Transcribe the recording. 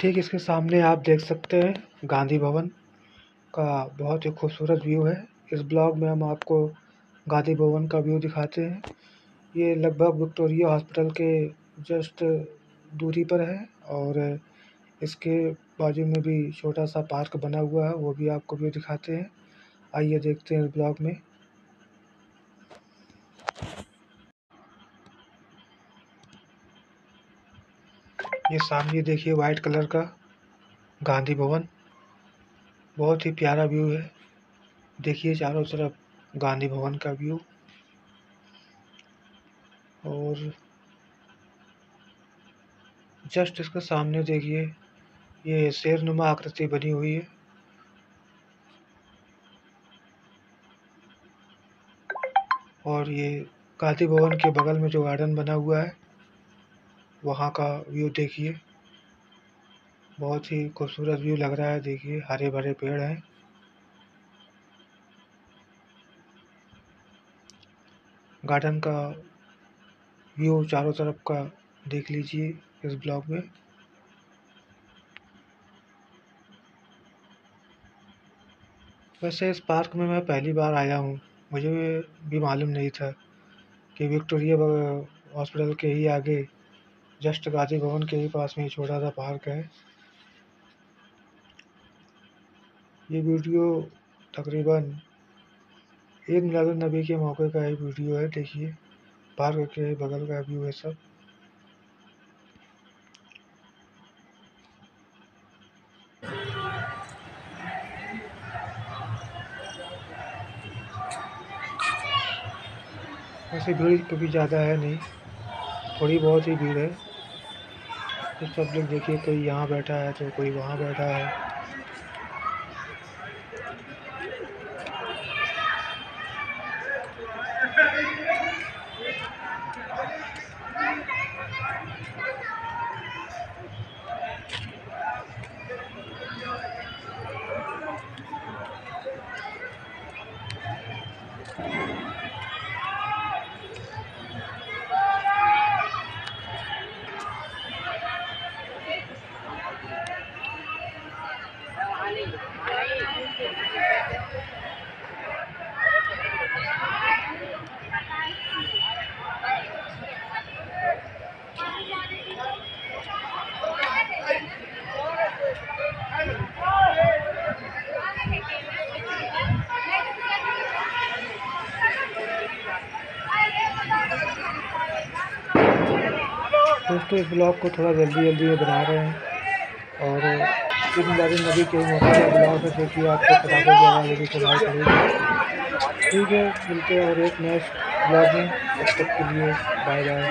ठीक इसके सामने आप देख सकते हैं गांधी भवन का बहुत ही खूबसूरत व्यू है। इस ब्लॉग में हम आपको गांधी भवन का व्यू दिखाते हैं। ये लगभग विक्टोरिया हॉस्पिटल के जस्ट दूरी पर है और इसके बाजू में भी छोटा सा पार्क बना हुआ है, वो भी आपको व्यू दिखाते हैं। आइए देखते हैं इस ब्लॉग में। ये सामने देखिए वाइट कलर का गांधी भवन। बहुत ही प्यारा व्यू है। देखिए चारों तरफ़ गांधी भवन का व्यू। और जस्ट इसके सामने देखिए, ये शेरनुमा आकृति बनी हुई है। और ये गांधी भवन के बगल में जो गार्डन बना हुआ है वहाँ का व्यू देखिए। बहुत ही खूबसूरत व्यू लग रहा है, देखिए हरे भरे पेड़ हैं। गार्डन का व्यू चारों तरफ़ का देख लीजिए इस ब्लॉग में। वैसे इस पार्क में मैं पहली बार आया हूँ। मुझे भी मालूम नहीं था कि विक्टोरिया हॉस्पिटल के ही आगे जस्ट गांधी भवन के ही पास में छोटा सा पार्क है। ये वीडियो तकरीबन ईद नबी के मौके का ही वीडियो है, देखिए। पार्क के बगल का व्यू है सब। वैसे भीड़ कभी ज़्यादा है नहीं, थोड़ी बहुत ही भीड़ है। तो सब लोग देखिए कोई यहाँ बैठा है तो कोई वहाँ बैठा है। दोस्तों, इस ब्लॉग को थोड़ा जल्दी जल्दी में बना रहे हैं। और ईद नदी के मौके ब्लॉग है, जो कि आपको पता चल जाएगा भी चलाई करेगी ठीक है, मिलते हैं और एक नेक्स्ट ब्लॉग में। तब तक के लिए बाय बाय